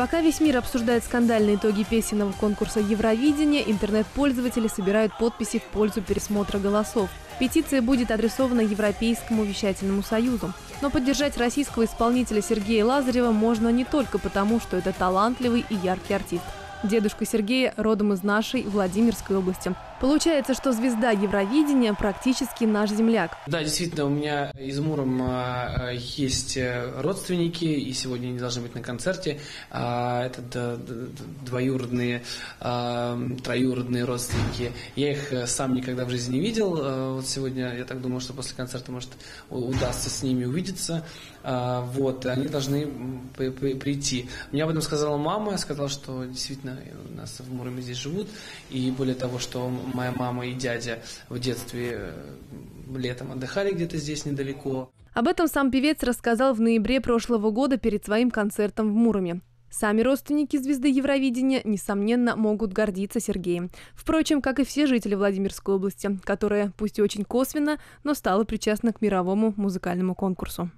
Пока весь мир обсуждает скандальные итоги песенного конкурса Евровидения, интернет-пользователи собирают подписи в пользу пересмотра голосов. Петиция будет адресована Европейскому вещательному союзу. Но поддержать российского исполнителя Сергея Лазарева можно не только потому, что это талантливый и яркий артист. Дедушка Сергея родом из нашей Владимирской области. Получается, что звезда Евровидения практически наш земляк. Да, действительно, у меня из Мурома есть э, родственники, и сегодня они должны быть на концерте. А, это двоюродные, а, троюродные родственники. Я их э, сам никогда в жизни не видел. А, вот сегодня я так думаю, что после концерта, может, удастся с ними увидеться. Вот, они должны прийти. Мне об этом сказала мама, сказала, что действительно у нас в Муроме здесь живут, и более того, что моя мама и дядя в детстве э, летом отдыхали где-то здесь недалеко. Об этом сам певец рассказал в ноябре прошлого года перед своим концертом в Муроме. Сами родственники звезды Евровидения, несомненно, могут гордиться Сергеем. Впрочем, как и все жители Владимирской области, которая, пусть и очень косвенно, но стала причастна к мировому музыкальному конкурсу.